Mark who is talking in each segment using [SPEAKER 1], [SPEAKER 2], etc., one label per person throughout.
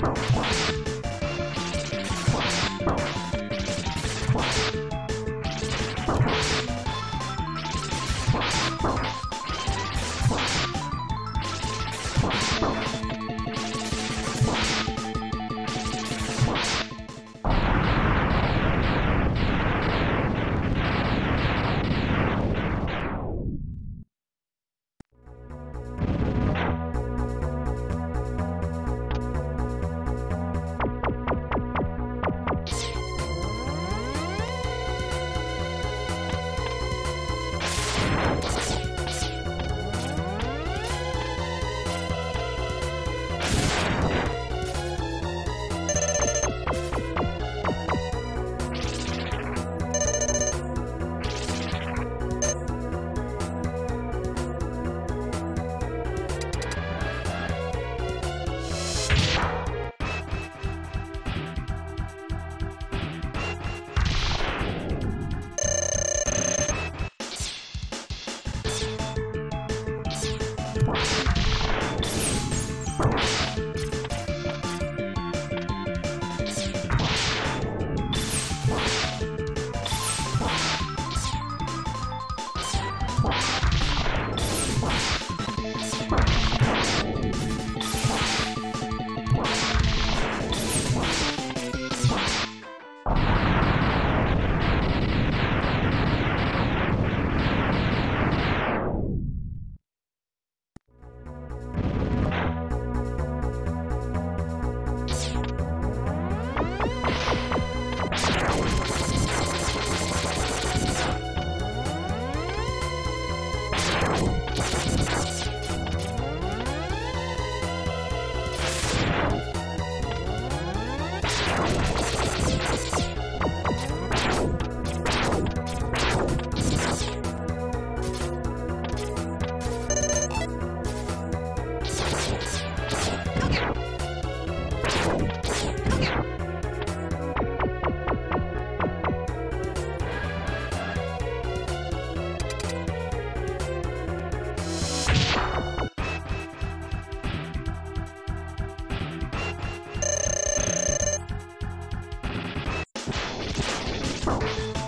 [SPEAKER 1] Thank you.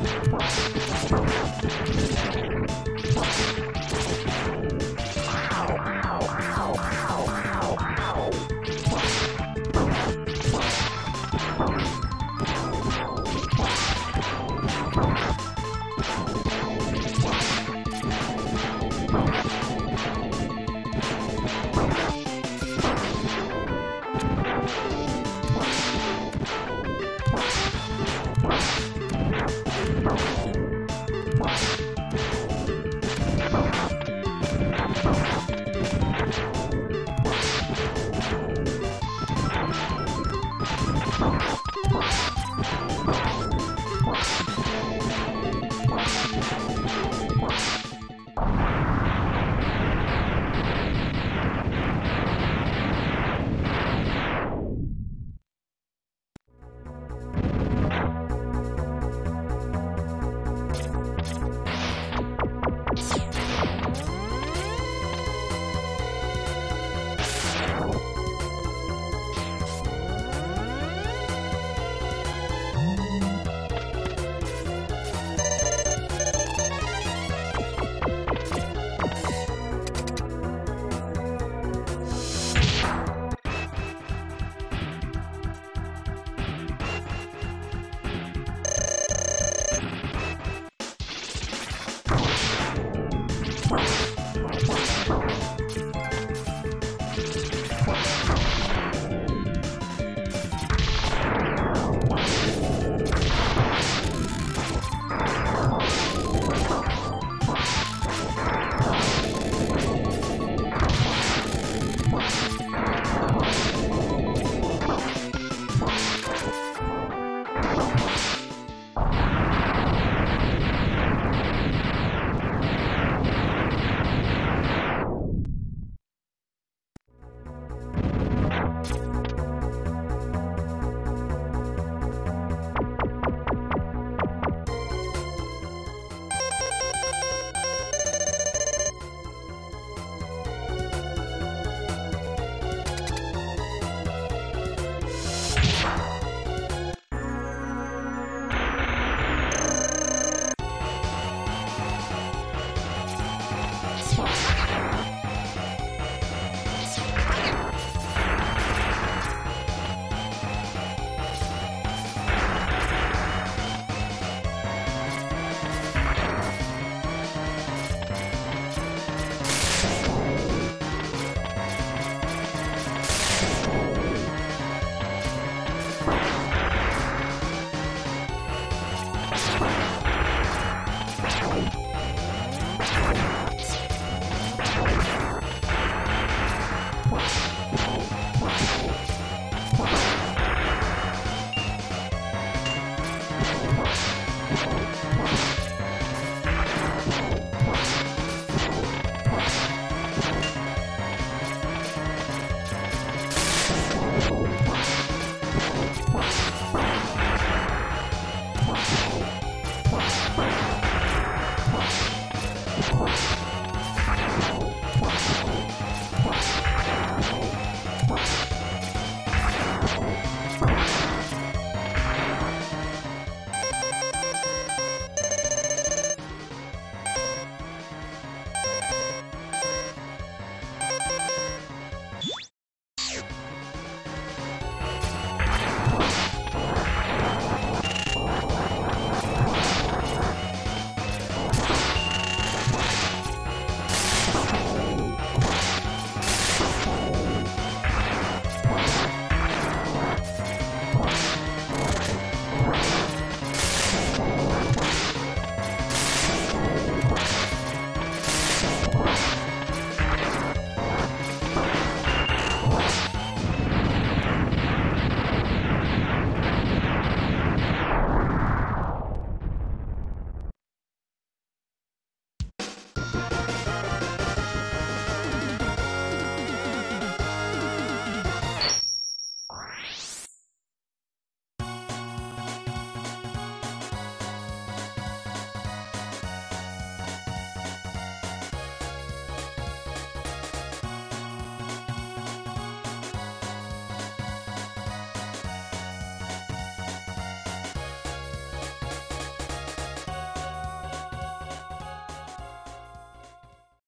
[SPEAKER 1] Let's go. now.